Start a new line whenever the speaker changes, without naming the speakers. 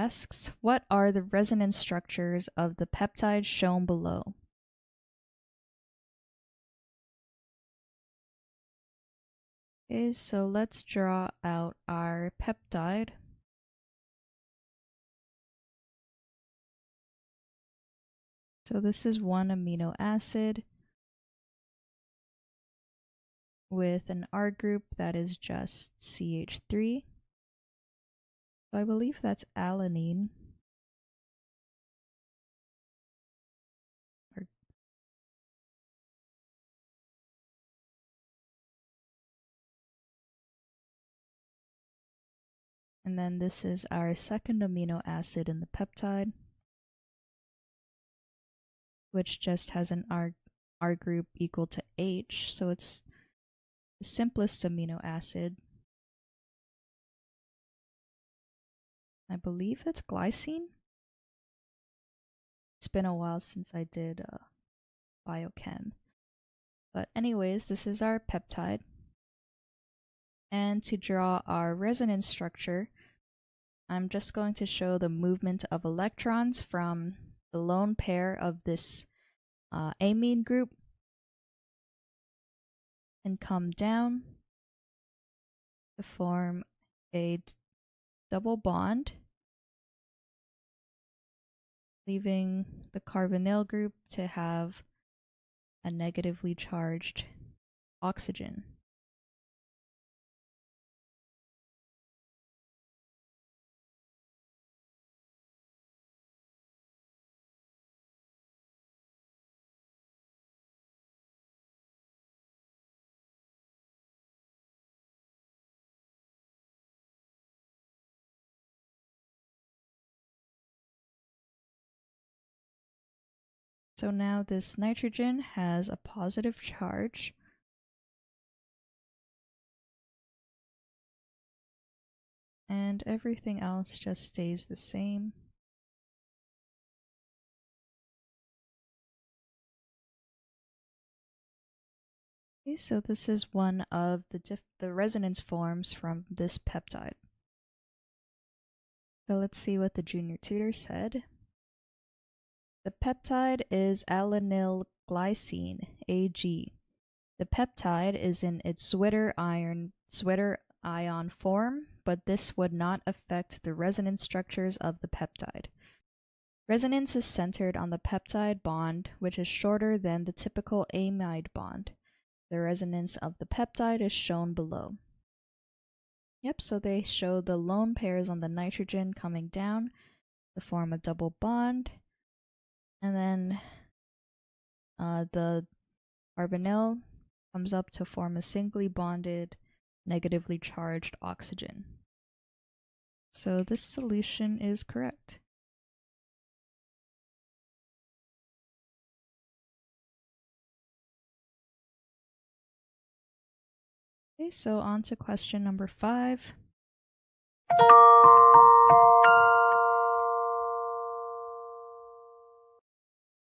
asks, what are the resonance structures of the peptide shown below? Okay, so let's draw out our peptide. So this is one amino acid with an R group that is just CH3. I believe that's alanine. And then this is our second amino acid in the peptide, which just has an R, R group equal to H, so it's the simplest amino acid. I believe that's glycine. It's been a while since I did uh, biochem. But anyways, this is our peptide. And to draw our resonance structure, I'm just going to show the movement of electrons from the lone pair of this uh, amine group and come down to form a double bond, leaving the carbonyl group to have a negatively charged oxygen. So now this nitrogen has a positive charge. And everything else just stays the same. Okay, so this is one of the, the resonance forms from this peptide. So let's see what the junior tutor said. The peptide is alanyl glycine, Ag. The peptide is in its Zwitter ion form, but this would not affect the resonance structures of the peptide. Resonance is centered on the peptide bond, which is shorter than the typical amide bond. The resonance of the peptide is shown below. Yep, so they show the lone pairs on the nitrogen coming down to form a double bond, and then uh, the carbonyl comes up to form a singly bonded negatively charged oxygen. So this solution is correct. Okay, so on to question number five.